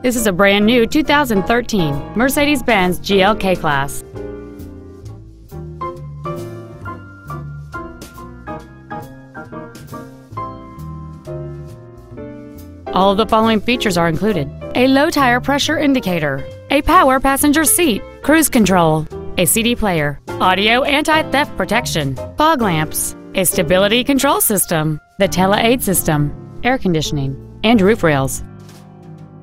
This is a brand new 2013 Mercedes-Benz GLK Class. All of the following features are included. A low tire pressure indicator, a power passenger seat, cruise control, a CD player, audio anti-theft protection, fog lamps, a stability control system, the tele-aid system, air conditioning, and roof rails.